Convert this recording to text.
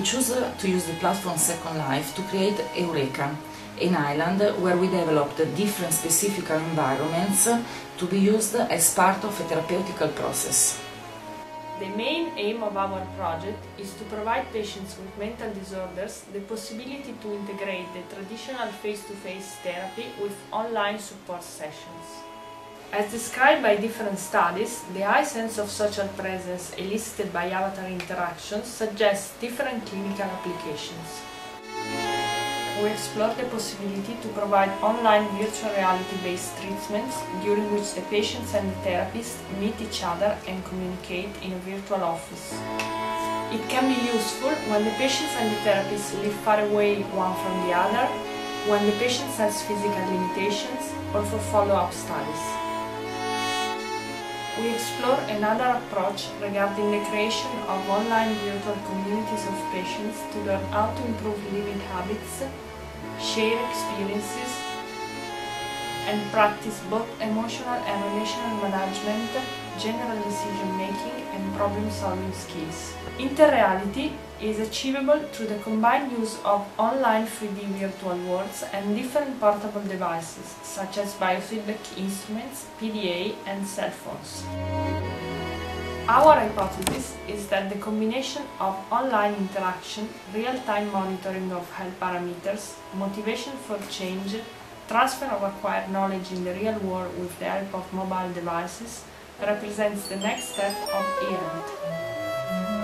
Uh, platform Second Life to create Eureka, an island where we developed different specific environments to be used as part of a therapeutical process. The main aim of our project is to provide patients with mental disorders the possibility to integrate the traditional face-to-face -face therapy with online support sessions. As described by different studies, the high sense of social presence elicited by avatar interactions suggests different clinical applications we explore the possibility to provide online virtual reality-based treatments during which the patients and the therapist meet each other and communicate in a virtual office. It can be useful when the patients and the therapist live far away one from the other, when the patient has physical limitations, or for follow-up studies. We explore another approach regarding the creation of online virtual communities of patients to learn how to improve living habits share experiences, and practice both emotional and relational management, general decision making, and problem solving skills. Interreality is achievable through the combined use of online 3D virtual worlds and different portable devices, such as biofeedback instruments, PDA, and cell phones. Our hypothesis is that the combination of online interaction, real-time monitoring of health parameters, motivation for change, transfer of acquired knowledge in the real world with the help of mobile devices represents the next step of e-health.